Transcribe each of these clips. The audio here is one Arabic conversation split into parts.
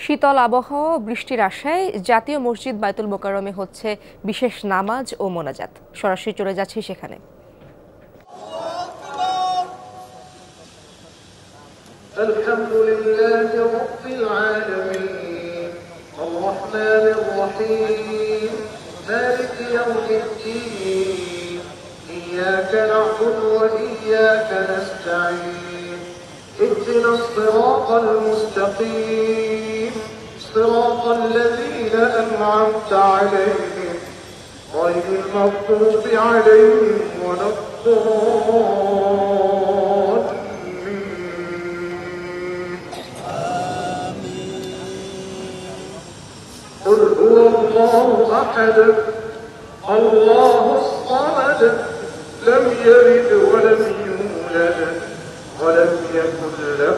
শীতল আবহাওয়া ও বৃষ্টির আশায় জাতীয় মসজিদ বায়তুল মোকাররমে হচ্ছে বিশেষ নামাজ ও মোনাজাত সরাসরি চলে যাচ্ছি সেখানে الحمد لله رب العالمين الرحمن الرحيم مالك يوم الدين إياك نعبد وإياك نستعين اهدنا الصراط المستقيم صراط الذين أنعمت عليهم غير المغضوب عليهم ولا الضالين. قل هو الله أحد الله الصمد لم يلد ولم يولد ولم يكن له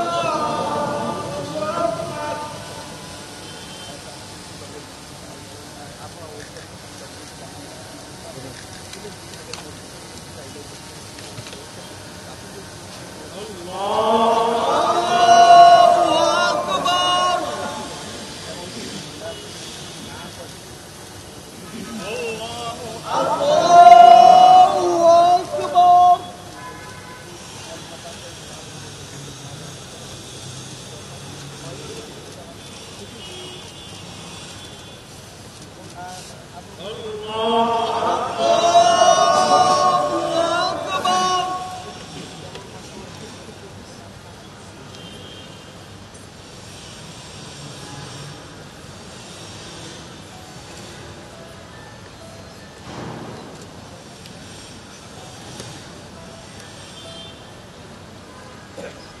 Allah Thanks.